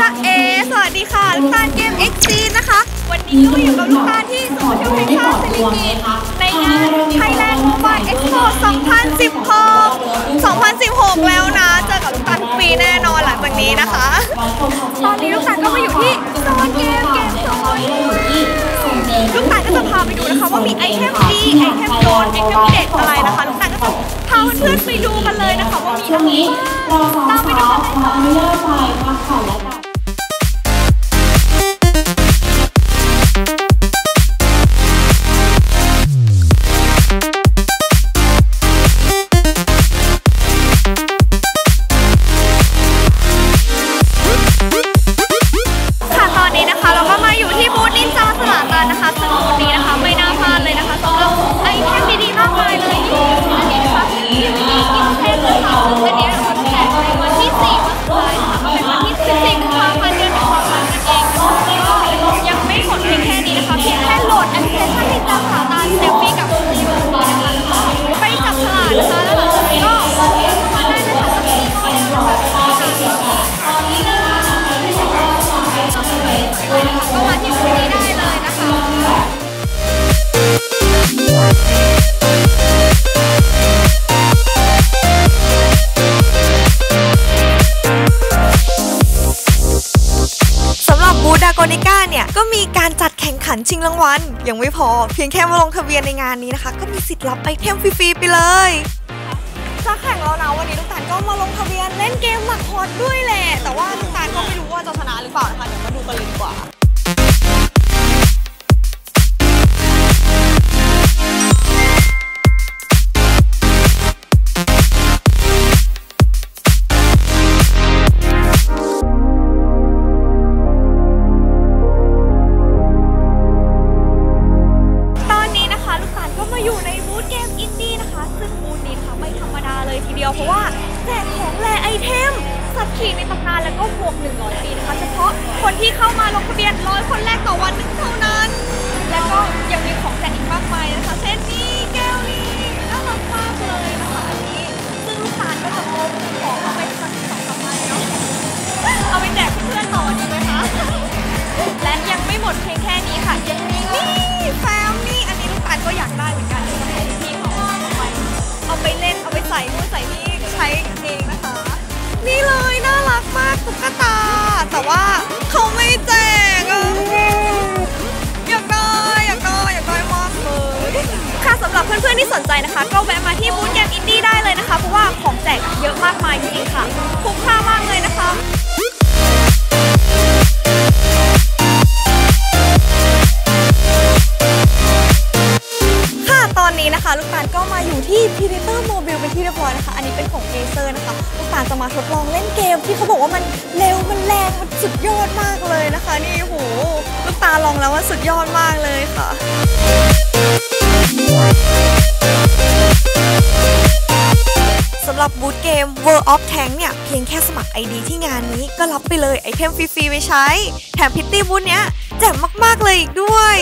จากเอ สวัสดีค่ะ ลูกตาลเกม X ซีนะคะ วันนี้ก็อยู่กับลูกตาลที่โซเชียลเพจชาซิลิกีในงาน Thailand Mobile Expo 2016 2016 แล้วนะ เจอกับลูกตาลทุกปีแน่นอนหลังจากนี้นะคะ ตอนนี้ลูกตาลก็มาอยู่ที่โซนเกมเกมโซนลูกตาลก็จะพาไปดูนะคะว่ามีไอเทมดีไอเทมโดนไอเทมเด็ดอะไรนะคะ ลูกตาลก็ ช่วงนี้เราสองสาวขออนุญาตไปพักผ่อนและกันค่ะ ดากอนิก้าเนี่ย ก็มีการจัดแข่งขันชิงรางวัล ยังไม่พอ เพียงแค่มาลงทะเบียนในงานนี้นะคะ ก็มีสิทธิ์รับไอเทมฟรีๆไปเลยจะแข่งแล้วนะวันนี้ลูกตาลก็มาลงทะเบียนเล่นเกมหมักฮอตด้วยแหละ แต่ว่าลูกตาลก็ไม่รู้ว่าจะชนะหรือเปล่านะคะเดี๋ยวมาดูกันเลยดีกว่า เลยทีเดียวเพราะว่าแจกของแรไอเทม สัตว์ขี่ในตำนานแล้วก็บวก100 ปีนะคะ เฉพาะคนที่เข้ามาลงทะเบียนร้อยคนแรกต่อวันนึงเท่านั้น แล้วก็ยังมีของแจกอีกมากมายนะคะ เช่นนี่แก้วนี้น่ารักมากเลยนะคะอันนี้ซึ่งลูกตาก็จะเอาของเอาไปสักสองสามใบเนาะเอาไปแจกเพื่อนๆต่อดีไหมคะและยังไม่หมดเพียงแค่นี้ค่ะยังมี นๆที่สนใจนะคะ ก็แวะมาที่บูธเกมอินดี้ได้เลยนะคะ เพราะว่าของแจกเยอะมากมายจริงๆค่ะ คุ้มค่ามากเลยนะคะค่ะตอนนี้นะคะลูกตาลก็มาอยู่ที่ Predator Mobile เป็นที่เรียบร้อยนะคะ อันนี้เป็นของ Acer นะคะ ลูกตาลจะมาทดลองเล่นเกม ที่เขาบอกว่ามันเร็วมันแรงมันสุดยอดมากเลยนะคะ นี่โหลูกตาลลองแล้วว่าสุดยอดมากเลยค่ะ รับบูธเกม World of Tank เนี่ย เพียงแค่สมัคร ID ที่งานนี้ก็รับไปเลยไอเทมฟรีๆไปใช้ แถมพิตตี้บูธเนี้ยแจ่มมากๆเลยอีกด้วย